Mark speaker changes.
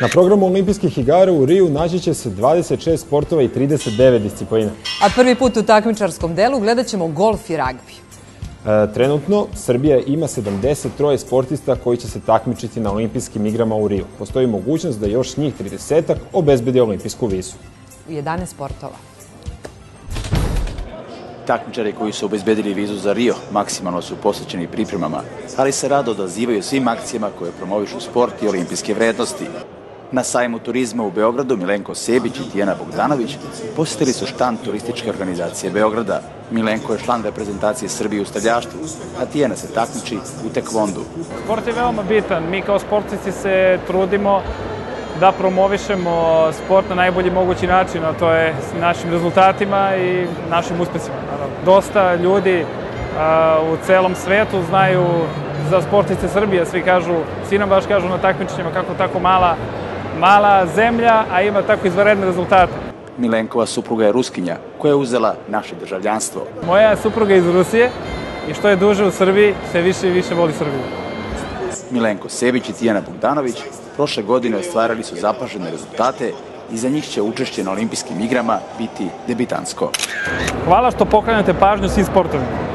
Speaker 1: Na programu olimpijskih igara u Riju naći će se 26 sportova i 39 disciplina.
Speaker 2: A prvi put u takmičarskom delu gledat ćemo golf i ragbi.
Speaker 1: E, trenutno Srbija ima 73 sportista koji će se takmičiti na olimpijskim igrama u Riju. Postoji mogućnost da još njih 30 obezbedi olimpijsku vizu.
Speaker 2: U 11 sportova.
Speaker 3: Takmičari koji su obezbedili vizu za Rio maksimalno su posvećeni pripremama, ali se rado odazivaju svim akcijama koje promovišu sport i olimpijske vrednosti. Na sajmu turizma u Beogradu Milenko Sebić i Tijena Bogdanović posjetili su štan turističke organizacije Beograda. Milenko je član reprezentacije Srbije u stavljaštvu, a Tijena se takmiči u tekvondu.
Speaker 4: Sport je veoma bitan. Mi kao sportisti se trudimo da promovišemo sport na najbolji mogući način, a to je s našim rezultatima i našim uspesima. Dosta ljudi u celom svetu znaju za sportiste Srbije, svi kažu, svi nam baš kažu na takmičenjima kako tako mala, mala zemlja, a ima tako izvaredne rezultate.
Speaker 3: Milenkova supruga je Ruskinja, koja je uzela naše državljanstvo.
Speaker 4: Moja supruga je iz Rusije i što je duže u Srbiji, sve više i više voli Srbiju.
Speaker 3: Milenko Sebić i Tijana Bogdanović prošle godine ostvarali su zapažene rezultate i za njih će učešće na olimpijskim igrama biti debitansko.
Speaker 4: Hvala što poklanjate pažnju svim sportovima.